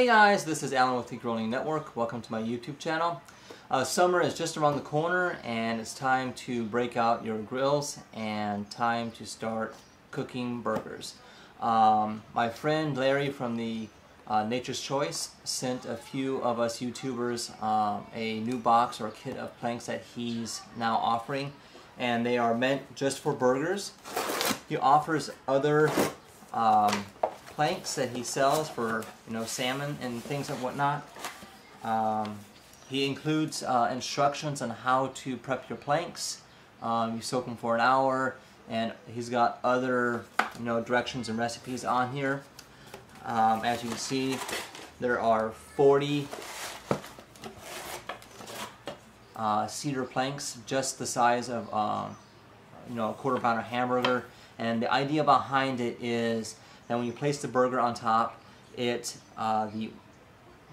Hey guys, this is Alan with the Grilling Network. Welcome to my YouTube channel. Uh, summer is just around the corner and it's time to break out your grills and time to start cooking burgers. Um, my friend Larry from the uh, Nature's Choice sent a few of us YouTubers um, a new box or a kit of planks that he's now offering and they are meant just for burgers. He offers other um, planks that he sells for you know salmon and things and whatnot. Um, he includes uh, instructions on how to prep your planks. Um, you soak them for an hour, and he's got other you know directions and recipes on here. Um, as you can see, there are 40 uh, cedar planks, just the size of um, you know a quarter pounder hamburger. And the idea behind it is and when you place the burger on top, it uh, the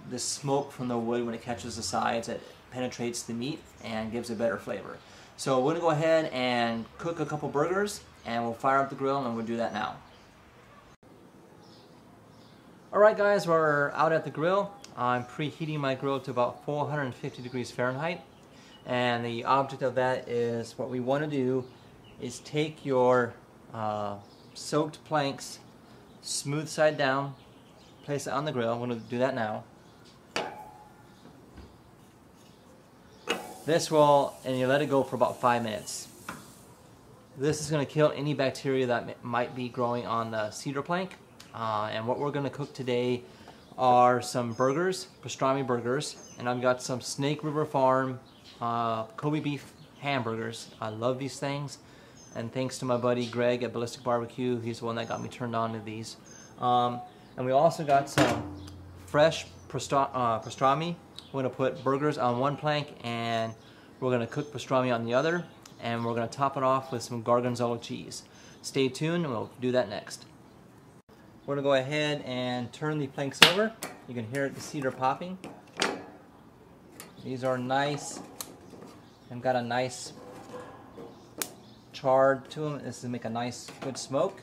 the smoke from the wood when it catches the sides, it penetrates the meat and gives a better flavor. So we're gonna go ahead and cook a couple burgers, and we'll fire up the grill, and we'll do that now. All right, guys, we're out at the grill. I'm preheating my grill to about 450 degrees Fahrenheit. And the object of that is what we want to do is take your uh, soaked planks smooth side down, place it on the grill. I'm going to do that now. This will, and you let it go for about five minutes. This is going to kill any bacteria that might be growing on the cedar plank. Uh, and what we're going to cook today are some burgers, pastrami burgers, and I've got some Snake River Farm uh, Kobe beef hamburgers. I love these things and thanks to my buddy Greg at Ballistic Barbecue, he's the one that got me turned on to these. Um, and we also got some fresh uh, pastrami. We're to put burgers on one plank and we're to cook pastrami on the other and we're to top it off with some gorgonzola cheese. Stay tuned and we'll do that next. We're to go ahead and turn the planks over. You can hear the cedar popping. These are nice and got a nice charred to them. This is to make a nice, good smoke.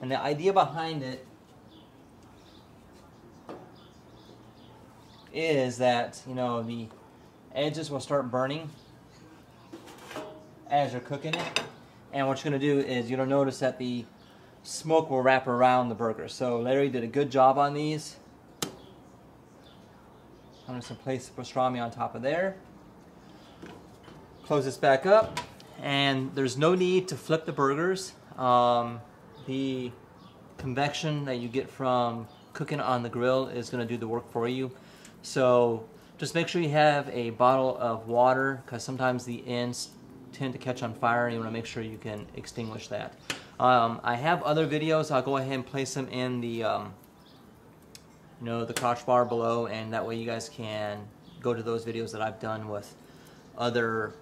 And the idea behind it is that, you know, the edges will start burning as you're cooking it. And what you're going to do is you'll notice that the smoke will wrap around the burger. So Larry did a good job on these. I'm just going to place the pastrami on top of there. Close this back up and there's no need to flip the burgers. Um, the convection that you get from cooking on the grill is going to do the work for you. So just make sure you have a bottle of water because sometimes the ends tend to catch on fire and you want to make sure you can extinguish that. Um, I have other videos. I'll go ahead and place them in the um, you know the crotch bar below and that way you guys can go to those videos that I've done with other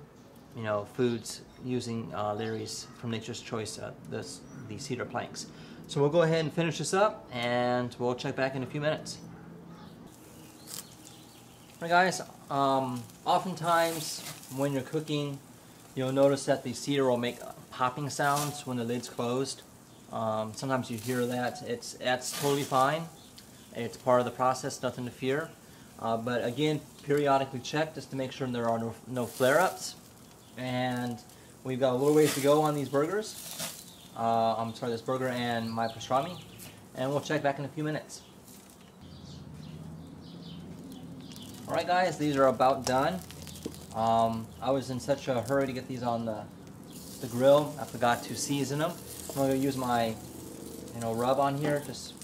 you know, foods using uh, Larry's from Nature's Choice, uh, this, the cedar planks. So we'll go ahead and finish this up and we'll check back in a few minutes. Alright guys, um, oftentimes when you're cooking, you'll notice that the cedar will make popping sounds when the lid's closed. Um, sometimes you hear that. It's That's totally fine. It's part of the process, nothing to fear. Uh, but again, periodically check just to make sure there are no, no flare-ups and we've got a little ways to go on these burgers. Uh, I'm sorry, this burger and my pastrami, and we'll check back in a few minutes. Alright guys, these are about done. Um, I was in such a hurry to get these on the, the grill, I forgot to season them. I'm going to use my you know, rub on here just,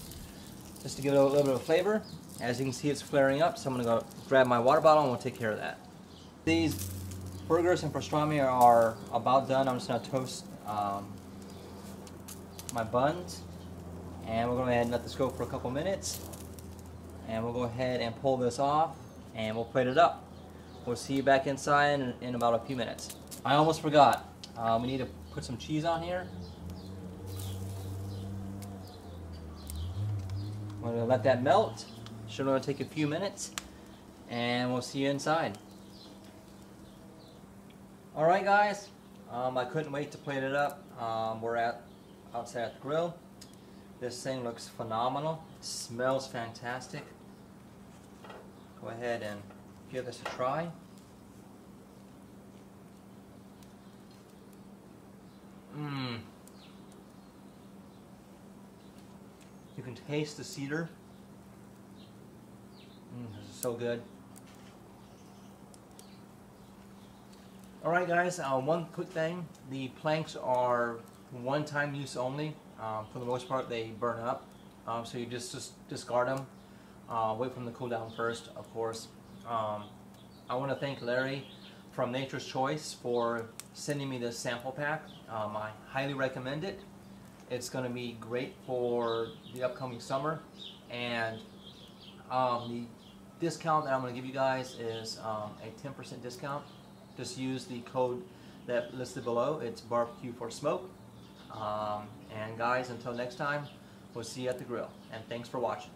just to give it a little bit of flavor. As you can see, it's flaring up, so I'm going to go grab my water bottle and we'll take care of that. These burgers and pastrami are about done. I'm just to toast um, my buns. And we're to go ahead and let this go for a couple minutes. And we'll go ahead and pull this off and we'll plate it up. We'll see you back inside in, in about a few minutes. I almost forgot. Um, we need to put some cheese on here. Going to let that melt. Should only take a few minutes. And we'll see you inside. Alright guys, um, I couldn't wait to plate it up. Um, we're at outside at the grill. This thing looks phenomenal. It smells fantastic. go ahead and give this a try. Mmm. You can taste the cedar. Mmm, this is so good. Alright guys, uh, one quick thing. The planks are one-time use only. Um, for the most part, they burn up. Um, so you just, just discard them. Uh, wait for them to cool down first, of course. Um, I want to thank Larry from Nature's Choice for sending me this sample pack. Um, I highly recommend it. It's going to be great for the upcoming summer. And um, the discount that I'm going to give you guys is a 10% discount. Just use the code that listed below. It's barbecue for smoke. Um, and guys, until next time, we'll see you at the grill. And thanks for watching.